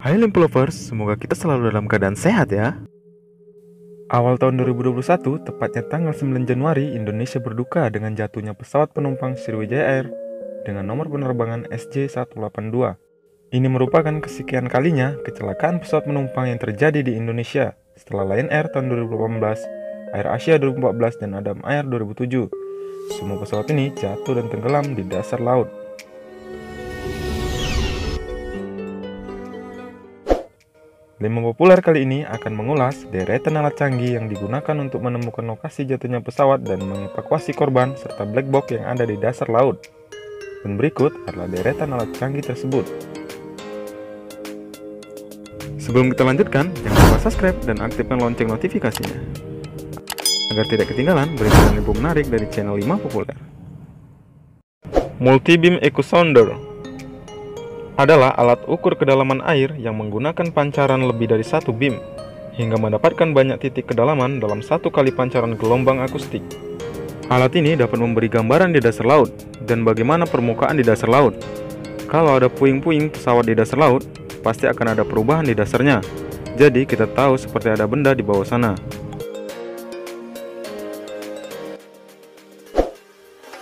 Hai Limp Lovers, semoga kita selalu dalam keadaan sehat ya. Awal tahun 2021, tepatnya tanggal 9 Januari, Indonesia berduka dengan jatuhnya pesawat penumpang Sriwijaya Air dengan nomor penerbangan SJ182. Ini merupakan kesekian kalinya kecelakaan pesawat penumpang yang terjadi di Indonesia setelah Lion Air tahun 2018, Air Asia 2014, dan Adam Air 2007. Semua pesawat ini jatuh dan tenggelam di dasar laut. Lima populer kali ini akan mengulas deretan alat canggih yang digunakan untuk menemukan lokasi jatuhnya pesawat dan mengevakuasi korban serta black box yang ada di dasar laut. Dan berikut adalah deretan alat canggih tersebut. Sebelum kita lanjutkan, jangan lupa subscribe dan aktifkan lonceng notifikasinya. Agar tidak ketinggalan berita info menarik dari channel 5 populer. Multibeam Echo Sounder adalah alat ukur kedalaman air yang menggunakan pancaran lebih dari satu beam hingga mendapatkan banyak titik kedalaman dalam satu kali pancaran gelombang akustik. Alat ini dapat memberi gambaran di dasar laut dan bagaimana permukaan di dasar laut. Kalau ada puing-puing pesawat di dasar laut, pasti akan ada perubahan di dasarnya. Jadi kita tahu seperti ada benda di bawah sana.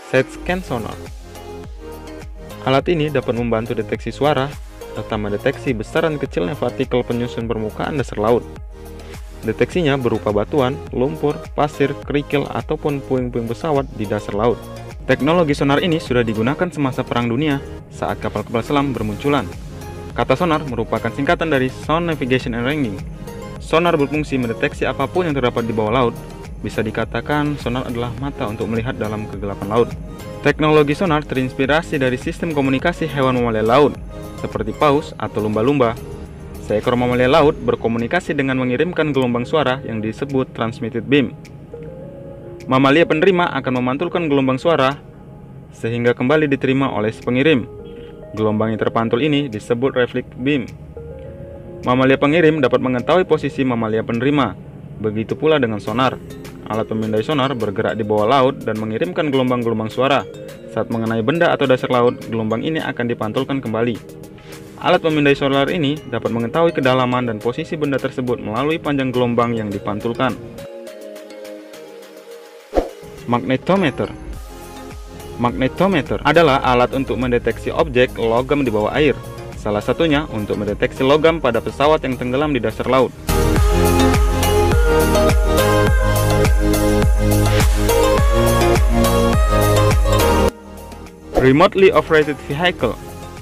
Set scan sonar Alat ini dapat membantu deteksi suara, serta mendeteksi besaran kecilnya partikel penyusun permukaan dasar laut. Deteksinya berupa batuan, lumpur, pasir, kerikil, ataupun puing-puing pesawat di dasar laut. Teknologi sonar ini sudah digunakan semasa Perang Dunia saat kapal-kapal selam bermunculan. Kata sonar merupakan singkatan dari Sound Navigation and Ranging. Sonar berfungsi mendeteksi apa pun yang terdapat di bawah laut. Bisa dikatakan sonar adalah mata untuk melihat dalam kegelapan laut. Teknologi sonar terinspirasi dari sistem komunikasi hewan mamalia laut, seperti paus atau lumba-lumba. Seekor mamalia laut berkomunikasi dengan mengirimkan gelombang suara yang disebut transmitted beam. Mamalia penerima akan memantulkan gelombang suara sehingga kembali diterima oleh pengirim. Gelombang yang terpantul ini disebut reflect beam. Mamalia pengirim dapat mengetahui posisi mamalia penerima. Begitu pula dengan sonar. Alat pemindai sonar bergerak di bawah laut dan mengirimkan gelombang-gelombang suara. Saat mengenai benda atau dasar laut, gelombang ini akan dipantulkan kembali. Alat pemindai sonar ini dapat mengetahui kedalaman dan posisi benda tersebut melalui panjang gelombang yang dipantulkan. Magnetometer Magnetometer adalah alat untuk mendeteksi objek logam di bawah air. Salah satunya untuk mendeteksi logam pada pesawat yang tenggelam di dasar laut. Remotely Operated Vehicle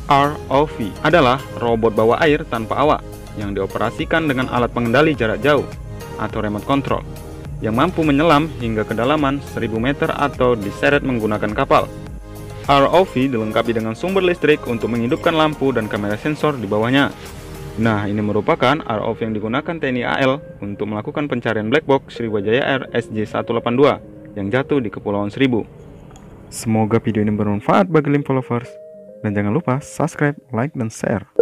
ROV adalah robot bawah air tanpa awak yang dioperasikan dengan alat pengendali jarak jauh atau remote control yang mampu menyelam hingga kedalaman 1000 meter atau diseret menggunakan kapal. ROV dilengkapi dengan sumber listrik untuk menghidupkan lampu dan kamera sensor di bawahnya. Nah, ini merupakan ROV yang digunakan TNI AL untuk melakukan pencarian black box Sriwijaya Air SJ182 yang jatuh di Kepulauan Seribu. Semoga video ini bermanfaat bagi Limpo Lovers. Dan jangan lupa subscribe, like, dan share.